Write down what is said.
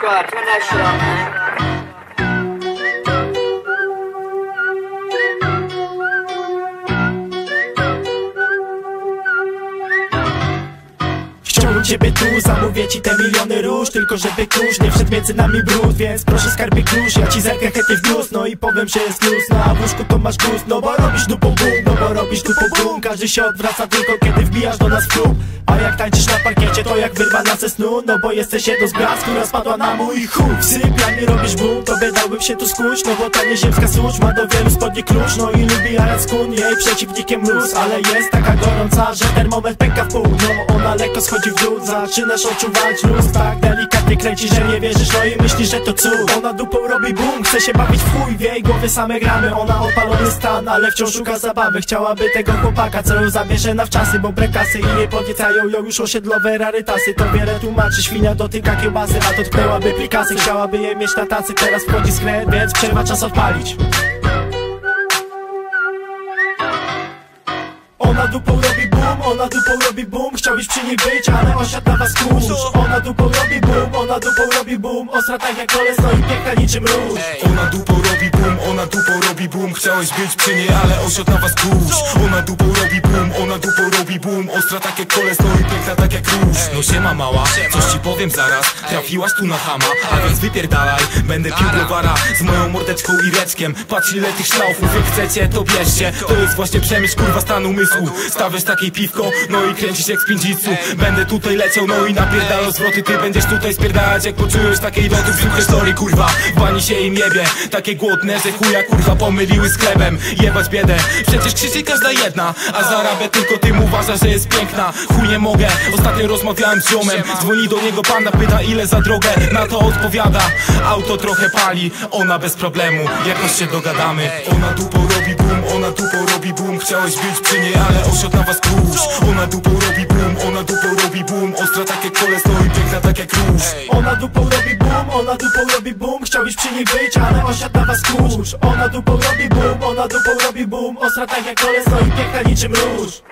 kurwa, tu na środek. Ściągnął ciebie tu, zamówię ci te miliony róż Tylko żeby kurz nie wszedł między nami brud Więc proszę skarbie klucz, ja ci zerkę chętnie w gnus No i powiem, że jest luz, a w łóżku to masz gust No bo robisz dupą bum, no bo robisz dupą bum Każdy się odwraca tylko kiedy wbijasz do nas w klub. A jak tańczysz na parkiecie, to jak wyrwana ze snu No bo jesteś jedną z gwiazd, która spadła na mój chuj. W sypialni robisz boom, tobie dałbym się tu skuć No bo ta nieziemska słucz ma do wielu spodni klucz. No i lubi jarać skun, jej przeciwnikiem mróz Ale jest taka gorąca, że termometr pęka w pół. No ona lekko zaczynasz odczuwać luz. Tak delikatnie kręci, że nie wierzysz, no i myślisz, że to cud. Ona dupą robi boom, chce się bawić w chuj. W jej głowie same gramy, ona opalony stan Ale wciąż szuka zabawy, chciałaby tego chłopaka Co ją zabierze na wczasy, bo brekasy i jej podniecają ją już osiedlowe rarytasy. To wiele tłumaczy, świnia dotyka kiełbasy A to tknęłaby plikasy, chciałaby je mieć na tacy Teraz wchodzi skręt, więc przerwa czas odpalić Ona dupą robi boom, ona dupą robi boom. Chciałbyś przy niej być, ale osiadł na was kurz. Ona dupą robi boom, ona dupą robi boom. Ostra tak jak koles, no i piękna niczym róż. Ona dupą robi boom, ona dupą robi boom. Chciałeś być przy niej, ale osiadł na was kurz Ona dupą robi boom, ona dupą robi boom. Ostra tak jak koles, no i piękna tak jak róż. No siema mała, coś ci powiem zaraz. Trafiłaś tu na hama, a więc wypierdalaj. Będę pił browara z moją mordeczką i reczkiem Patrz ile tych szlaufów, jak chcecie to bierzcie. To jest właśnie przemysł kurwa stanu umysłu. Stawiasz takiej piwko, no i kręcisz jak spindzitsu. Będę tutaj leciał, no i napierdalał zwroty. Ty będziesz tutaj spierdalać jak poczujesz takiej doty Zwykłe story kurwa, w bani się im jebie. Takie głodne, że chuja kurwa pomyliły z chlebem. Jebać biedę, przecież krzyczy każda jedna. A zarabia tylko tym uważa, że jest piękna. Chuj nie mogę, ostatnio rozmawiałem z ziomem. Dzwoni do niego panda, pyta ile za drogę Na to odpowiada, auto trochę pali Ona bez problemu, jakoś się dogadamy. Ona dupą robi boom, ona dupą robi boom. Chciałeś być przy niej, ale osiadł na was kurz. Ona dupą robi boom, ona dupą robi boom. Ostra tak jak koles, no i piękna tak jak róż. Ona dupą robi boom, ona dupą robi boom Chciałbyś przy niej być, ale osiadł na was kurz. Ona dupą robi boom, ona dupą robi boom Ostra tak jak koles, no i piękna niczym róż